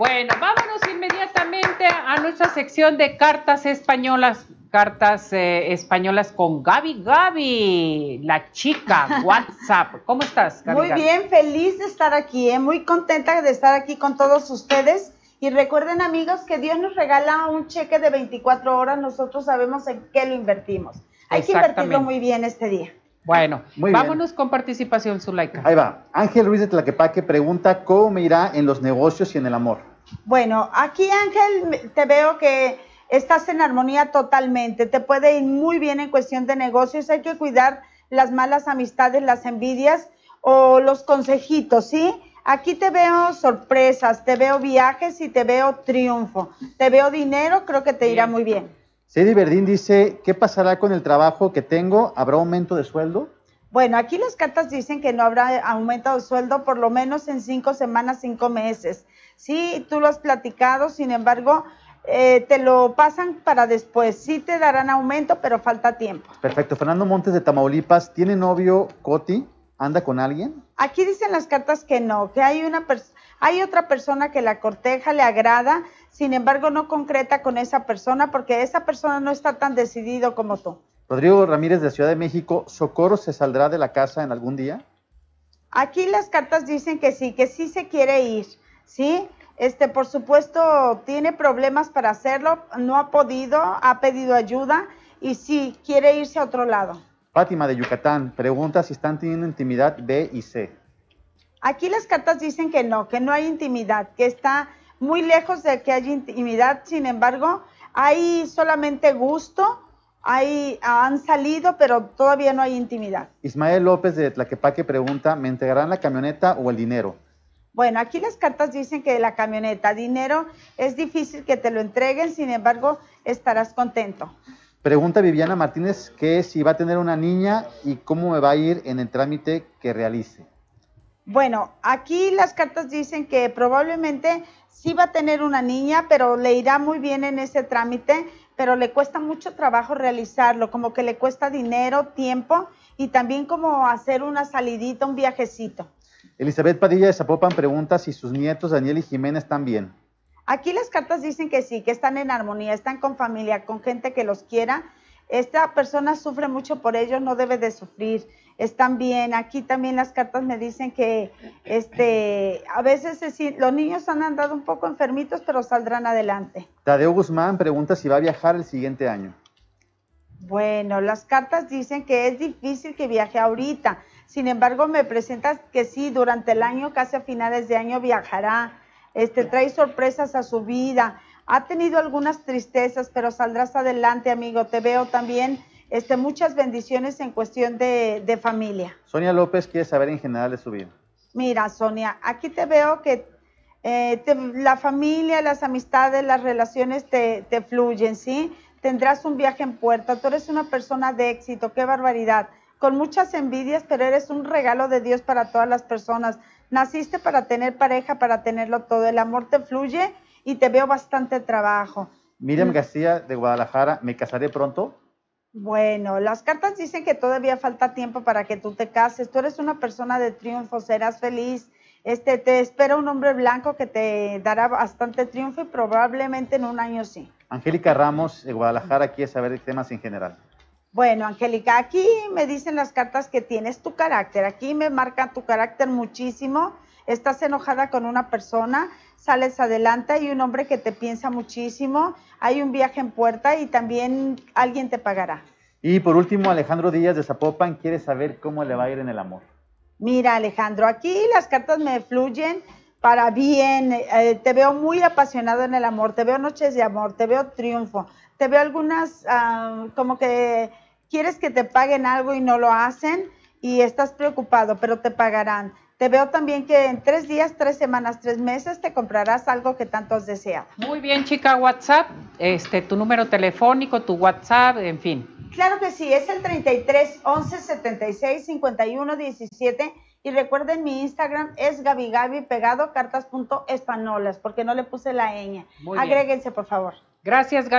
Bueno, vámonos inmediatamente a nuestra sección de cartas españolas. Cartas eh, españolas con Gaby Gaby, la chica WhatsApp. ¿Cómo estás, Gaby? Muy Gaby? bien, feliz de estar aquí, ¿eh? muy contenta de estar aquí con todos ustedes. Y recuerden, amigos, que Dios nos regala un cheque de 24 horas, nosotros sabemos en qué lo invertimos. Hay que invertirlo muy bien este día. Bueno, Muy bien. vámonos con participación, Zulaika. Ahí va. Ángel Ruiz de Tlaquepaque pregunta cómo me irá en los negocios y en el amor. Bueno, aquí Ángel, te veo que estás en armonía totalmente, te puede ir muy bien en cuestión de negocios, hay que cuidar las malas amistades, las envidias o los consejitos, ¿sí? Aquí te veo sorpresas, te veo viajes y te veo triunfo, te veo dinero, creo que te irá muy bien. Cedi Verdín dice, ¿qué pasará con el trabajo que tengo? ¿Habrá aumento de sueldo? Bueno, aquí las cartas dicen que no habrá aumento de sueldo por lo menos en cinco semanas, cinco meses. Sí, tú lo has platicado, sin embargo, eh, te lo pasan para después. Sí te darán aumento, pero falta tiempo. Perfecto. Fernando Montes de Tamaulipas, ¿tiene novio Coti? ¿Anda con alguien? Aquí dicen las cartas que no, que hay una pers- hay otra persona que la corteja, le agrada, sin embargo no concreta con esa persona porque esa persona no está tan decidido como tú. Rodrigo Ramírez de Ciudad de México, ¿Socorro se saldrá de la casa en algún día? Aquí las cartas dicen que sí, que sí se quiere ir, ¿sí? Este, por supuesto, tiene problemas para hacerlo, no ha podido, ha pedido ayuda y sí, quiere irse a otro lado. Fátima de Yucatán pregunta si están teniendo intimidad B y C. Aquí las cartas dicen que no, que no hay intimidad, que está muy lejos de que haya intimidad, sin embargo, hay solamente gusto, hay, han salido, pero todavía no hay intimidad. Ismael López de Tlaquepaque pregunta, ¿me entregarán la camioneta o el dinero? Bueno, aquí las cartas dicen que la camioneta, dinero, es difícil que te lo entreguen, sin embargo, estarás contento. Pregunta Viviana Martínez que si va a tener una niña y cómo me va a ir en el trámite que realice. Bueno, aquí las cartas dicen que probablemente sí va a tener una niña, pero le irá muy bien en ese trámite, pero le cuesta mucho trabajo realizarlo, como que le cuesta dinero, tiempo y también como hacer una salidita, un viajecito. Elizabeth Padilla de Zapopan pregunta si sus nietos Daniel y Jimena están bien. Aquí las cartas dicen que sí, que están en armonía, están con familia, con gente que los quiera. Esta persona sufre mucho por ellos, no debe de sufrir. Están bien. Aquí también las cartas me dicen que este, a veces sien- los niños han andado un poco enfermitos, pero saldrán adelante. Tadeo Guzmán pregunta si va a viajar el siguiente año. Bueno, las cartas dicen que es difícil que viaje ahorita. Sin embargo, me presentas que sí, durante el año, casi a finales de año, viajará. Este, trae sorpresas a su vida. Ha tenido algunas tristezas, pero saldrás adelante, amigo. Te veo también este, muchas bendiciones en cuestión de, de familia. Sonia López quiere saber en general de su vida. Mira, Sonia, aquí te veo que eh, te- la familia, las amistades, las relaciones te, te fluyen, ¿sí? Tendrás un viaje en puerta. Tú eres una persona de éxito, qué barbaridad. Con muchas envidias, pero eres un regalo de Dios para todas las personas. Naciste para tener pareja, para tenerlo todo. El amor te fluye y te veo bastante trabajo. Miriam. García de Guadalajara, ¿me casaré pronto? Bueno, las cartas dicen que todavía falta tiempo para que tú te cases. Tú eres una persona de triunfo, serás feliz. Este, te espera un hombre blanco que te dará bastante triunfo y probablemente en un año sí. Angélica Ramos de Guadalajara quiere saber de temas en general. Bueno, Angélica, aquí me dicen las cartas que tienes tu carácter. Aquí me marca tu carácter muchísimo. Estás enojada con una persona, sales adelante, hay un hombre que te piensa muchísimo, hay un viaje en puerta y también alguien te pagará. Y por último, Alejandro Díaz de Zapopan quiere saber cómo le va a ir en el amor. Mira, Alejandro, aquí las cartas me fluyen para bien. eh, te veo muy apasionado en el amor, te veo noches de amor, te veo triunfo, te veo algunas como que quieres que te paguen algo y no lo hacen y estás preocupado, pero te pagarán. Te veo también que en tres días, tres semanas, tres meses te comprarás algo que tanto has deseado. Muy bien, chica WhatsApp, este, tu número telefónico, tu WhatsApp, en fin. Claro que sí, es el 33 11 76 51 17 y recuerden mi Instagram es Gaby Gaby pegado cartas.espanolas porque no le puse la ñ. Muy bien. Agréguense por favor. Gracias, Gaby.